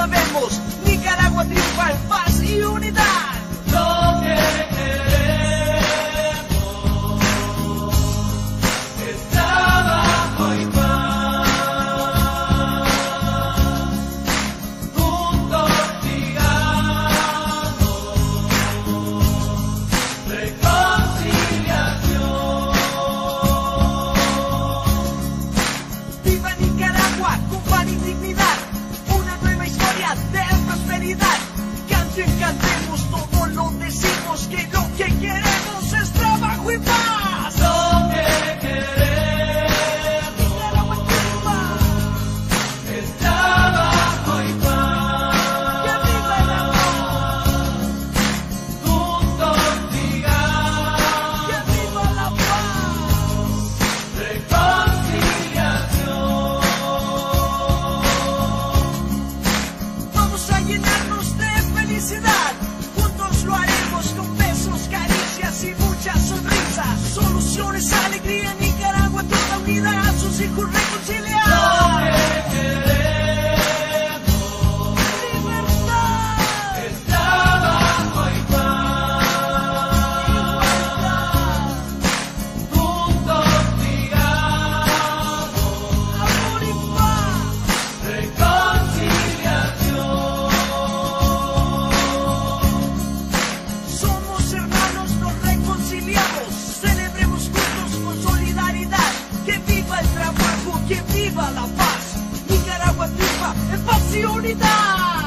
sabemos. Nicaragua triunfa llenarnos de felicidad. Juntos lo haremos con besos, caricias y muchas sonrisas. Soluciones, alegría, Nicaragua toda unidad, sus hijos. viva la paz. Nicaragua triunfa en paz y unidad.